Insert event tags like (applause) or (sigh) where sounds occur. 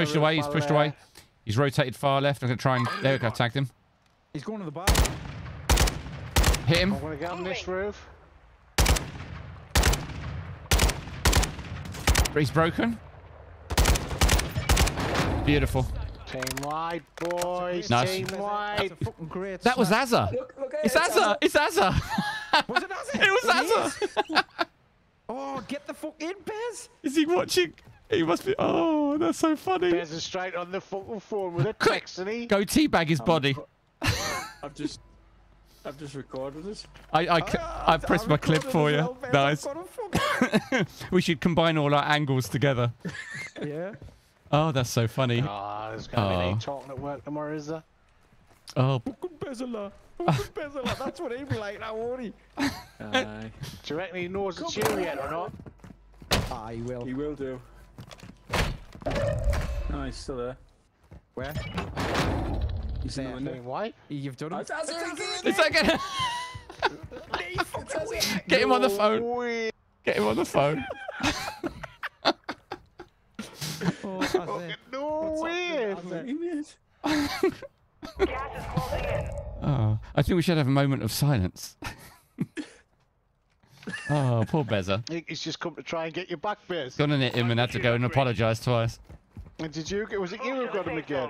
pushed away. He's pushed away. He's rotated far left. I'm gonna try and there we go. Tagged him. He's going to the bar. Hit him. I'm gonna get on this roof. He's broken. Beautiful. Team wide, boys. Nice. Team That's wide. fucking great. That was smash. Azza. Look, look It's it. Azza. It's Azza. (laughs) Was it Azza? It was is. Azza. (laughs) Oh, get the fuck in, Bez. Is he watching? He must be. Oh, that's so funny. There's a straight on the fucking phone with a Quick. text, and he. Go teabag his oh, body. (laughs) I've just, I've just recorded this. I I, cl- ah, I pressed my clip for you. Nice. (laughs) we should combine all our angles together. (laughs) Yeah. Oh, that's so funny. Oh, there's gonna be ah. Oh. no talking at work tomorrow, is there? Oh, Fucking Bezala. Fucking Bezala. That's what he'd be like now, won't he? Aye. Do you reckon he knows it's you yet or not? Ah, he will. he will do. No, he's still there. Where? He's in the There. window. Team white. You've done it. it's Azza again! it's like a- It's Azza. get him on the phone. Get him on the phone. Oh, No way. Azza. (laughs) Oh, I think we should have a moment of silence. (laughs) oh, poor Beza. He's just come to try and get you back, Biz. Gone and hit him and had to go and apologise twice. And did you? It was it you who got him again?